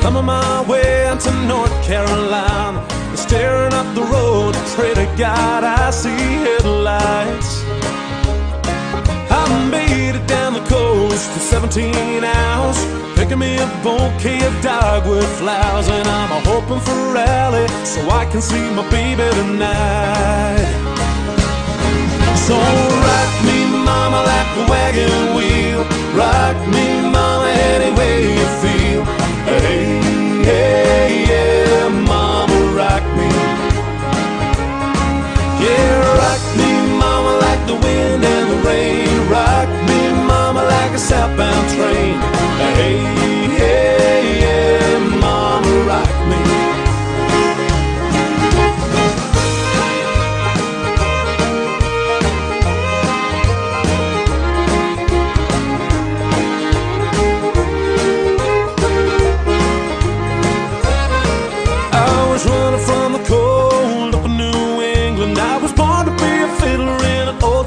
thumbing my way into North Carolina. Staring up the road, pray to God I see headlights. I made it down the coast in 17 hours, picking me a bouquet of dogwood flowers, and I'm hoping for a Raleigh so I can see my baby tonight. So rock me, mama, like a wagon wheel. Rock me, mama, any way you feel. Hey, hey, yeah,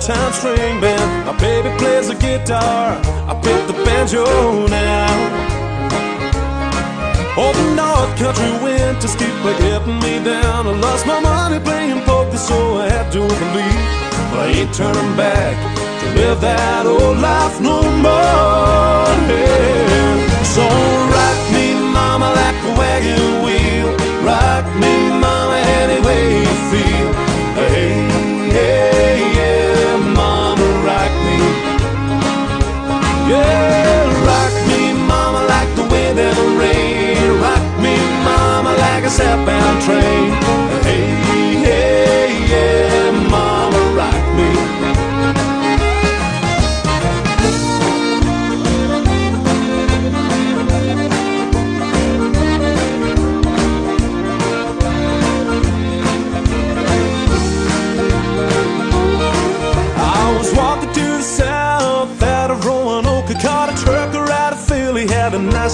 time string band. My baby plays the guitar, I pick the banjo now. Oh, the North Country winters keep getting me down. I lost my money playing poker, so I had to leave. But I ain't turning back to live that old life no more. Yeah. So rock me, mama, like a wagon wheel.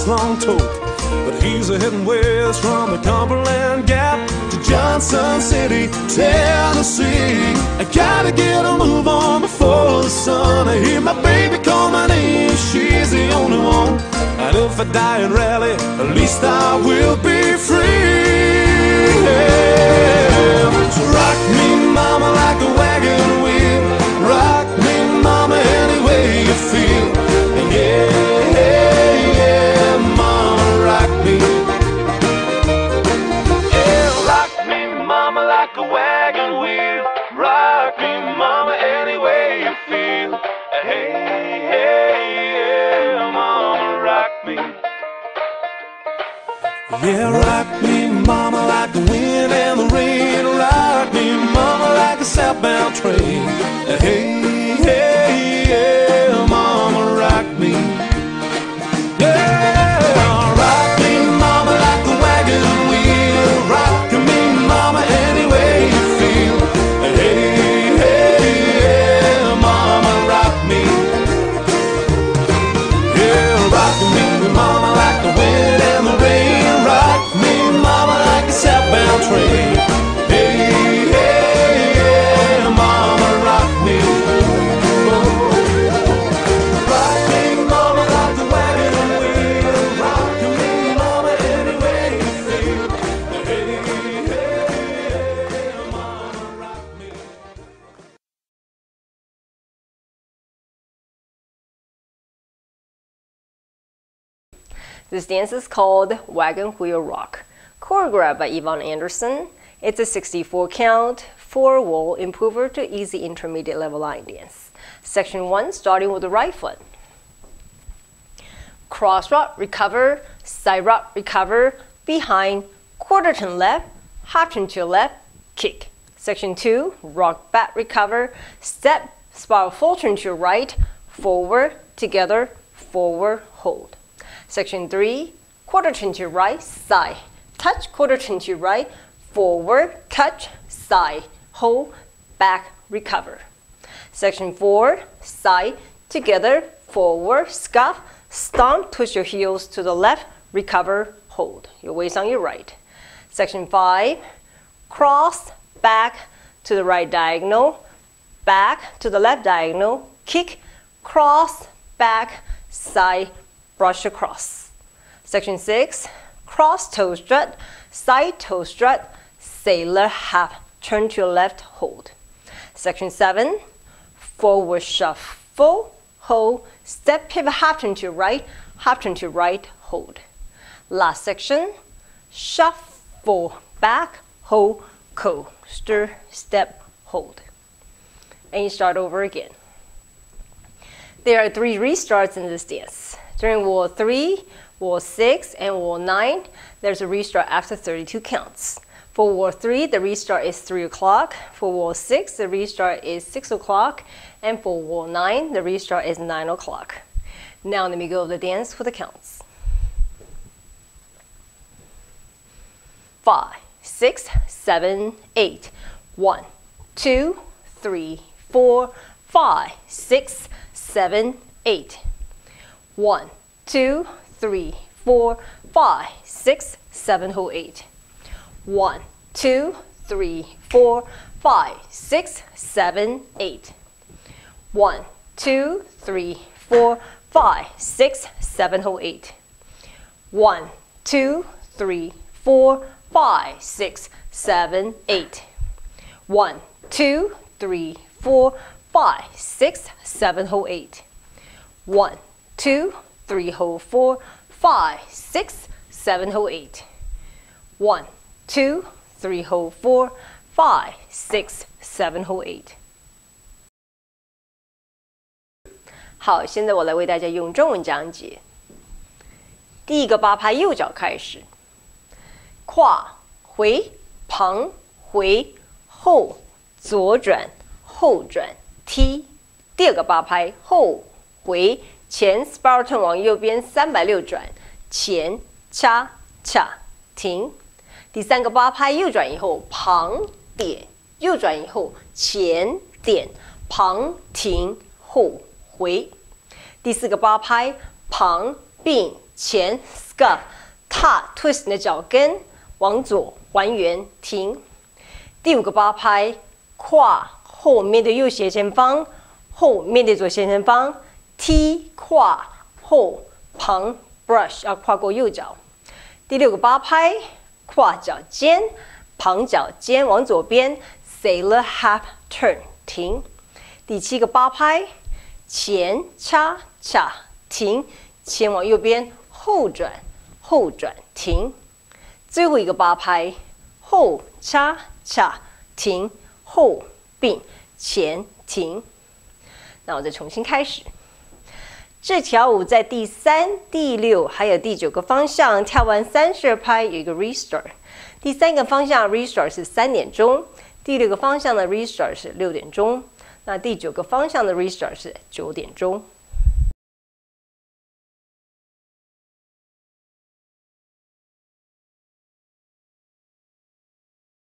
Long tote. But he's a heading west from the Cumberland Gap to Johnson City, Tennessee. I gotta get a move on before the sun. I hear my baby call my name, she's the only one. And if I die in Raleigh, at least I will be free. Yeah, rock me, mama, like the wind and the rain. Rock me, mama, like a southbound train. Hey, hey, yeah, This dance is called Wagon Wheel Rock, choreographed by Yvonne Anderson. It's a 64 count, four wall improver to easy intermediate level line dance. Section 1 starting with the right foot. Cross rock, recover, side rock, recover, behind, quarter turn left, half turn to your left, kick. Section 2, rock back, recover, step, spiral full turn to your right, forward, together, forward, hold. Section 3, quarter turn to right, side, touch, quarter turn to right, forward, touch, side, hold, back, recover. Section 4, side, together, forward, scuff, stomp, twist your heels to the left, recover, hold. Your waist on your right. Section 5, cross, back to the right diagonal, back to the left diagonal, kick, cross, back, side, brush across. Section 6, cross toe strut, side toe strut, sailor half, turn to your left, hold. Section 7, forward shuffle, hold, step pivot, half turn to right, half turn to right, hold. Last section, shuffle, back, hold, coaster, step, hold. And you start over again. There are three restarts in this dance. During Wall 3, Wall 6, and Wall 9, there's a restart after 32 counts. For Wall 3, the restart is 3 o'clock. For Wall 6, the restart is 6 o'clock. And for Wall 9, the restart is 9 o'clock. Now let me go over the dance for the counts. 5, 6, 7, 8. 1, 2, 3, 4, 5, 6, seven, eight. One, two, three, four, five, six, seven, hold eight. One, two, three, four, five, six, seven, eight. One, two, three, four, five, six, seven, hold eight. One, two, three, four, five, six, seven, eight. One, two, three, four, five, six, seven, hold eight. One, two, three, hold four, five, six, seven, hold eight. One, two, three, hold four, five, six, seven, hold eight. 好，现在我来为大家用中文讲解。第一个八拍右脚开始，跨回旁回后左转后转。踢第二个八拍后回前，spiral turn 往右边三百六转，前掐掐停。第三个八拍右转以后旁点，右转以后前点旁停后回。第四个八拍旁并前 scuff 踏 twist 你的脚跟往左还原停。第五个八拍跨。后面对右斜前方，后面对左斜前方，踢跨后旁 brush 要跨过右脚。第六个八拍，跨脚尖，旁脚尖往左边，sailor half turn 停。第七个八拍，前叉叉停，前往右边后转后转停。最后一个八拍，后叉叉停后。并前停。那我再重新开始。这条舞在第三、第六还有第九个方向跳完三十拍，有一个 restart。第三个方向 restart 是三点钟，第六个方向的 restart 是六点钟，那第九个方向的 restart 是九点钟。